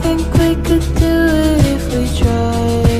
Think we could do it if we tried.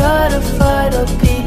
gotta fight a beat.